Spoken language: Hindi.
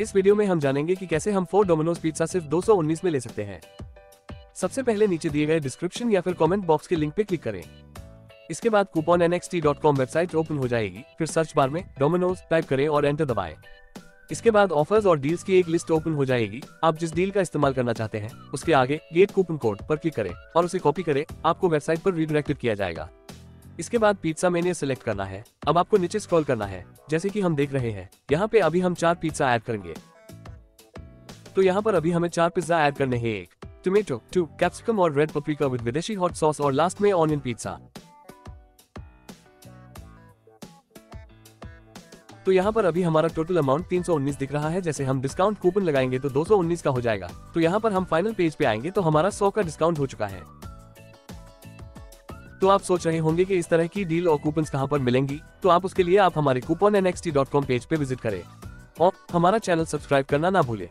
इस वीडियो में हम जानेंगे कि कैसे हम फोर डोमिनोज पिज्जा सिर्फ़ 219 में ले सकते हैं। सबसे पहले नीचे दिए गए डिस्क्रिप्शन या फिर कमेंट बॉक्स के लिंक पे क्लिक करें। इसके बाद कूपन nxt.com वेबसाइट ओपन हो जाएगी। फिर सर्च बार में डोमिनोज टाइप करें और एंटर दबाएँ। इसके बाद ऑफर्स और डील्स की एक लिस्ट ओपन हो जाएगी। आप जिस डील का इस्तेमाल करना चाहते हैं, उसके आगे गेट कूपन कोड पर क्लिक करें और उसे कॉपी करें। आपको वेबसाइट पर रिडायरेक्टेड किया जाएगा। इसके बाद पिज्जा मेन्यू सिलेक्ट करना है। अब आपको नीचे स्क्रॉल करना है, जैसे कि हम देख रहे हैं। यहाँ पे अभी हम चार पिज्जा ऐड करेंगे। तो यहाँ पर अभी हमें चार पिज्जा ऐड करने हैं एक। टोमेटो टू कैप्सिकम और रेड पपरिका विद विदेशी हॉट सॉस और लास्ट में ऑनियन पिज्जा तो यहाँ पर अभी हमारा टोटल अमाउंट 319 दिख रहा है। जैसे हम डिस्काउंट कूपन लगाएँगे तो 219 का हो जाएगा। तो यहाँ पर हम फाइनल पेज पे आएँगे तो हमारा 100 का डिस्काउंट हो चुका है। तो आप सोच रहे होंगे कि इस तरह की डील और कूपन कहाँ पर मिलेंगी? तो आप उसके लिए आप हमारे कूपन एन पेज पे विज़िट करें। और हमारा चैनल सब्सक्राइब करना ना भूलें।